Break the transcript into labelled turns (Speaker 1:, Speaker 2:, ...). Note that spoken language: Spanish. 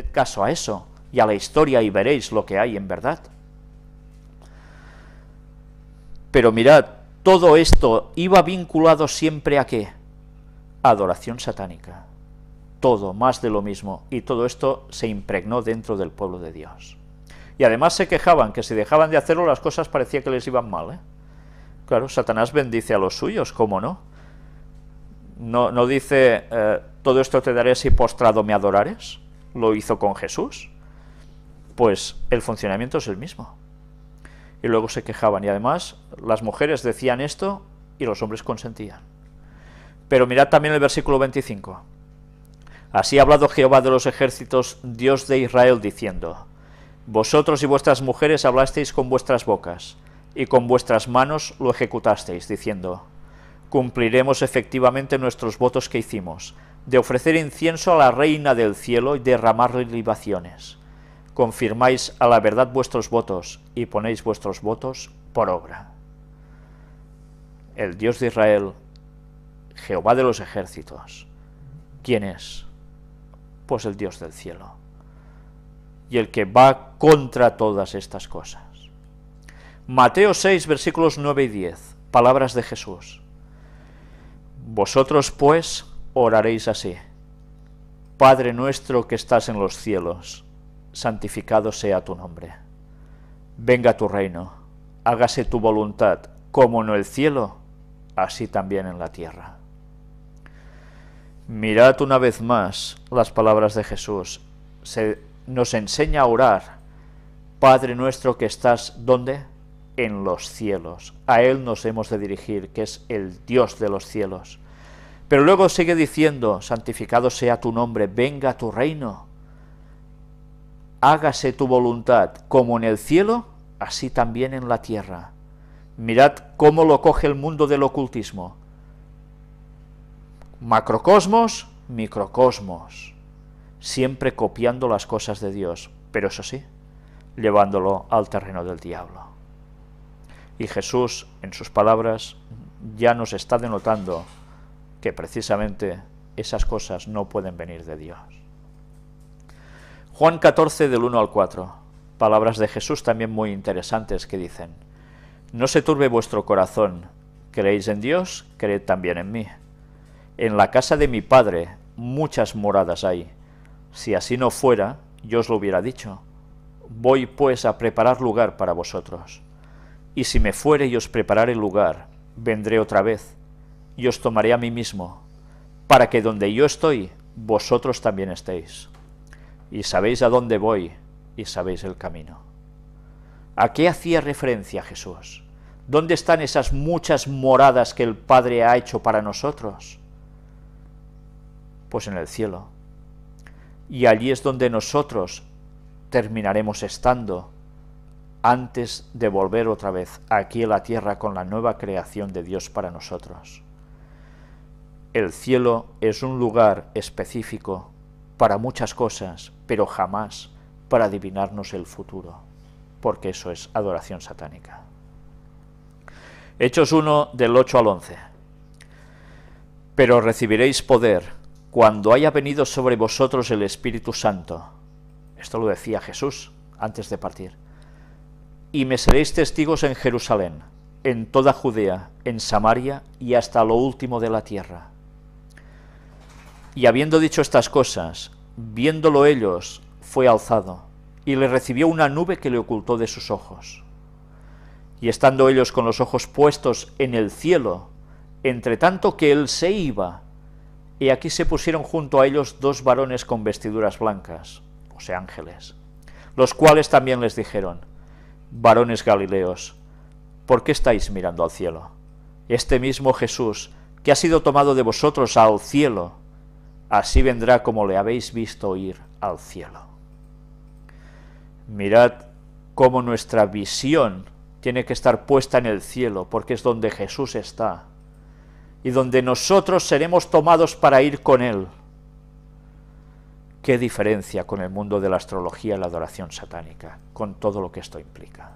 Speaker 1: Haced caso a eso y a la historia y veréis lo que hay en verdad. Pero mirad, todo esto iba vinculado siempre a qué? Adoración satánica. Todo, más de lo mismo. Y todo esto se impregnó dentro del pueblo de Dios. Y además se quejaban que si dejaban de hacerlo las cosas parecía que les iban mal. ¿eh? Claro, Satanás bendice a los suyos, ¿cómo no? No, no dice, eh, todo esto te daré si postrado me adorares. Lo hizo con Jesús. Pues el funcionamiento es el mismo y luego se quejaban. Y además las mujeres decían esto y los hombres consentían. Pero mirad también el versículo 25. Así ha hablado Jehová de los ejércitos, Dios de Israel, diciendo, Vosotros y vuestras mujeres hablasteis con vuestras bocas, y con vuestras manos lo ejecutasteis, diciendo, Cumpliremos efectivamente nuestros votos que hicimos, de ofrecer incienso a la reina del cielo y derramarle libaciones confirmáis a la verdad vuestros votos y ponéis vuestros votos por obra. El Dios de Israel, Jehová de los ejércitos, ¿quién es? Pues el Dios del cielo. Y el que va contra todas estas cosas. Mateo 6, versículos 9 y 10, palabras de Jesús. Vosotros pues oraréis así. Padre nuestro que estás en los cielos, santificado sea tu nombre. Venga tu reino, hágase tu voluntad, como en el cielo, así también en la tierra. Mirad una vez más las palabras de Jesús. Se nos enseña a orar. Padre nuestro que estás, ¿dónde? En los cielos. A Él nos hemos de dirigir, que es el Dios de los cielos. Pero luego sigue diciendo, santificado sea tu nombre, venga tu reino hágase tu voluntad como en el cielo, así también en la tierra. Mirad cómo lo coge el mundo del ocultismo. Macrocosmos, microcosmos, siempre copiando las cosas de Dios, pero eso sí, llevándolo al terreno del diablo. Y Jesús, en sus palabras, ya nos está denotando que precisamente esas cosas no pueden venir de Dios. Juan 14 del 1 al 4. Palabras de Jesús también muy interesantes que dicen, No se turbe vuestro corazón, creéis en Dios, creed también en mí. En la casa de mi Padre muchas moradas hay. Si así no fuera, yo os lo hubiera dicho. Voy pues a preparar lugar para vosotros. Y si me fuere y os preparare lugar, vendré otra vez, y os tomaré a mí mismo, para que donde yo estoy, vosotros también estéis y sabéis a dónde voy y sabéis el camino. ¿A qué hacía referencia Jesús? ¿Dónde están esas muchas moradas que el Padre ha hecho para nosotros? Pues en el cielo. Y allí es donde nosotros terminaremos estando antes de volver otra vez aquí a la tierra con la nueva creación de Dios para nosotros. El cielo es un lugar específico para muchas cosas, pero jamás para adivinarnos el futuro, porque eso es adoración satánica. Hechos 1 del 8 al 11. Pero recibiréis poder cuando haya venido sobre vosotros el Espíritu Santo. Esto lo decía Jesús antes de partir. Y me seréis testigos en Jerusalén, en toda Judea, en Samaria y hasta lo último de la tierra. Y habiendo dicho estas cosas, viéndolo ellos, fue alzado, y le recibió una nube que le ocultó de sus ojos. Y estando ellos con los ojos puestos en el cielo, entre tanto que él se iba, y aquí se pusieron junto a ellos dos varones con vestiduras blancas, o sea, ángeles, los cuales también les dijeron, varones Galileos, ¿por qué estáis mirando al cielo? Este mismo Jesús, que ha sido tomado de vosotros al cielo, así vendrá como le habéis visto ir al cielo. Mirad cómo nuestra visión tiene que estar puesta en el cielo, porque es donde Jesús está, y donde nosotros seremos tomados para ir con Él. ¿Qué diferencia con el mundo de la astrología y la adoración satánica, con todo lo que esto implica?